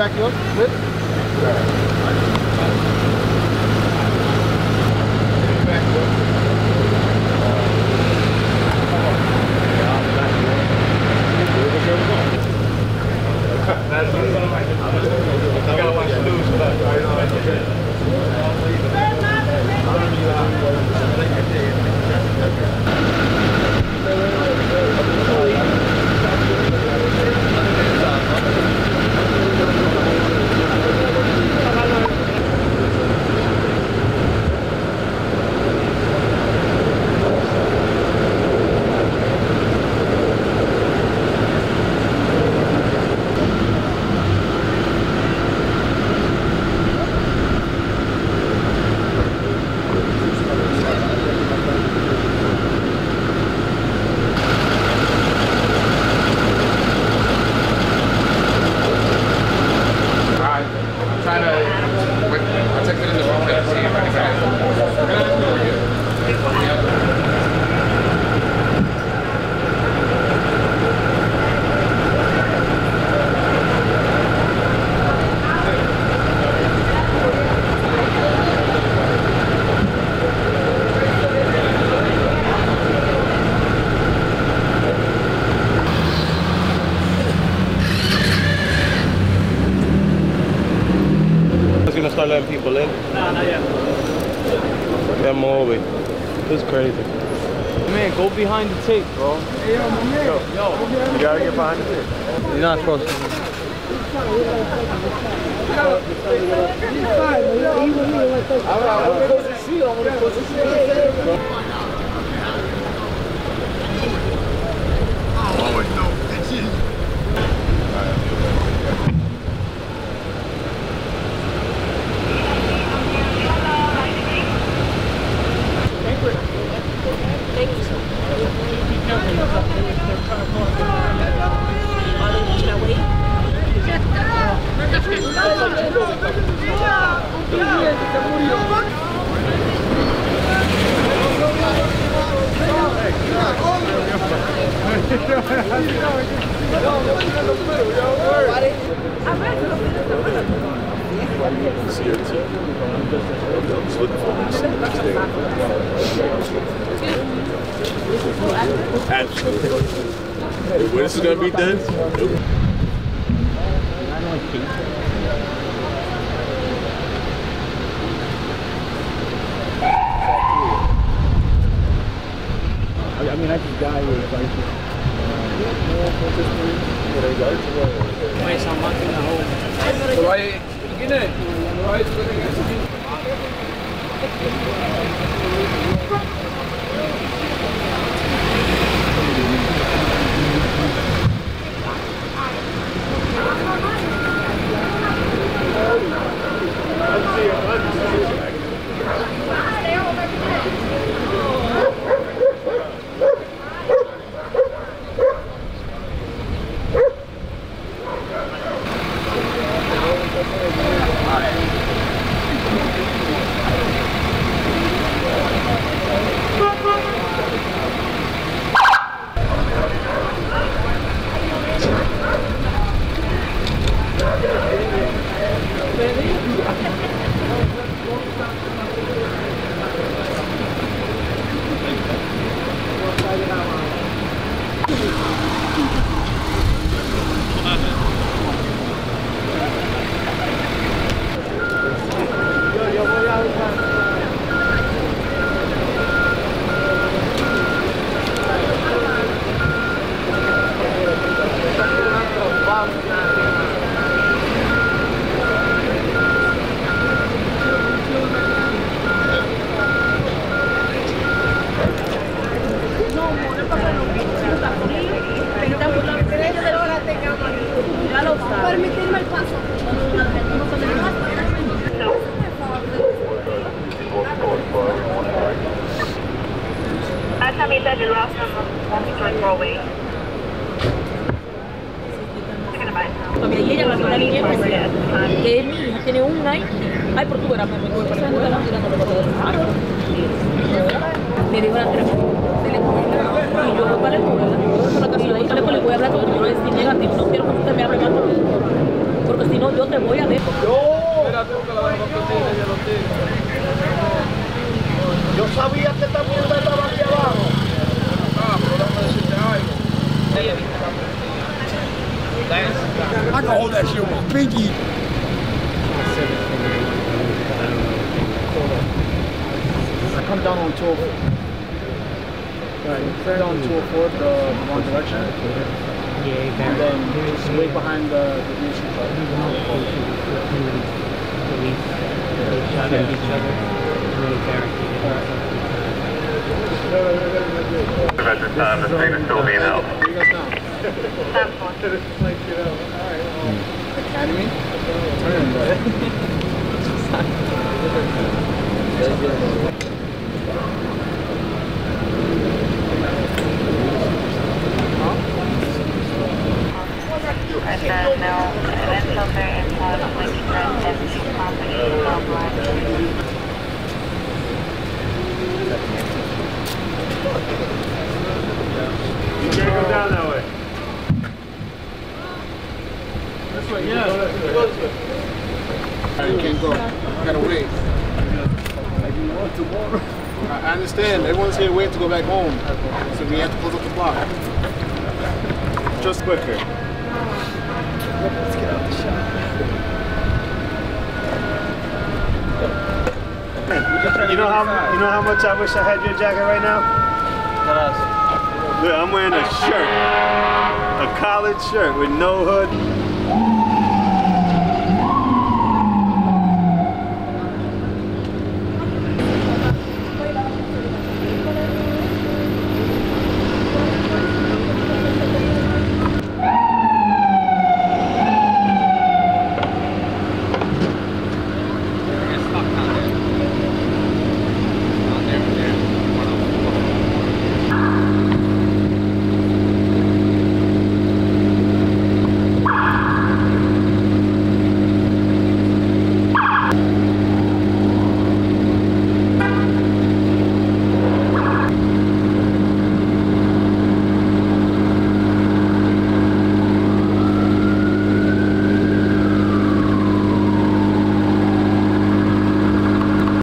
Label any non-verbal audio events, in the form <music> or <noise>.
back yours? Lift? Start letting people in. Nah, not yet. Get them over. This is crazy. Man, go behind the tape, bro. You gotta get behind the tape. You're not supposed to. Absolutely. When this is gonna be done? Nope. I mean, I could die with like. Wait, some monkey in the hole. Right, get it. Right, Permitirme el paso. Hasta mitad del Rostam Ella que tiene un like. Ay, por tu me voy Me dijo la Y yo voy para el la pues le voy a hablar porque yo le decía negativo. No quiero que usted me hable más porque si no, yo te voy a ver. Yo sabía que hold that shit with my pinky. I come down on 12. Right, down 204, the, the wrong direction. Yeah, And then just wait behind the, the mission truck. At this time, the street is still being held. <laughs> Where you guys now? Academy? Turn, bro. And then now, event filter and one waiting for deputy property dog line. You can't go down that way. You can't go. You gotta wait. <laughs> I I understand. Everyone's here waiting to go back home. So we have to close up the block. Just quicker. Let's get out the shot. You know how you know how much I wish I had your jacket right now? Look, I'm wearing a shirt, a collared shirt with no hood.